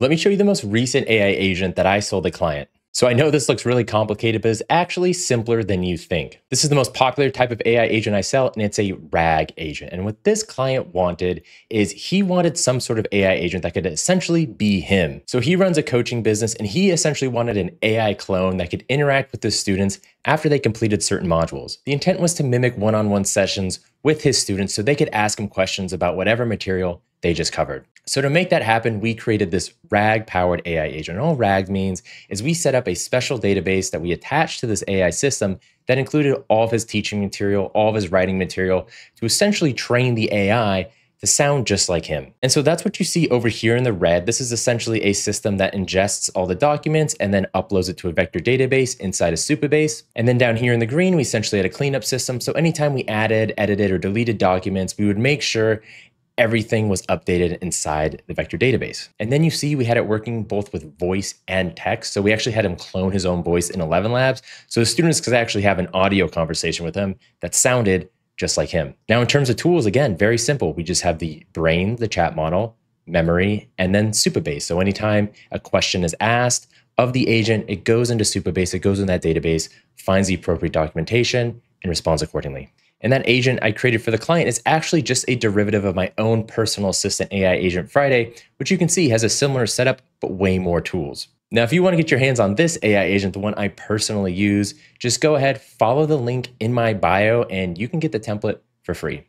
Let me show you the most recent AI agent that I sold a client. So I know this looks really complicated, but it's actually simpler than you think. This is the most popular type of AI agent I sell, and it's a RAG agent. And what this client wanted is he wanted some sort of AI agent that could essentially be him. So he runs a coaching business, and he essentially wanted an AI clone that could interact with the students after they completed certain modules. The intent was to mimic one-on-one sessions with his students so they could ask him questions about whatever material they just covered. So to make that happen, we created this RAG powered AI agent. And all RAG means is we set up a special database that we attached to this AI system that included all of his teaching material, all of his writing material to essentially train the AI to sound just like him. And so that's what you see over here in the red. This is essentially a system that ingests all the documents and then uploads it to a vector database inside a Supabase. And then down here in the green, we essentially had a cleanup system. So anytime we added, edited, or deleted documents, we would make sure everything was updated inside the vector database. And then you see we had it working both with voice and text. So we actually had him clone his own voice in ElevenLabs. So the students could actually have an audio conversation with him that sounded just like him. Now, in terms of tools, again, very simple. We just have the brain, the chat model, memory, and then Supabase. So anytime a question is asked of the agent, it goes into Supabase, it goes in that database, finds the appropriate documentation, and responds accordingly. And that agent I created for the client is actually just a derivative of my own personal assistant AI agent Friday, which you can see has a similar setup, but way more tools. Now, if you want to get your hands on this AI agent, the one I personally use, just go ahead, follow the link in my bio, and you can get the template for free.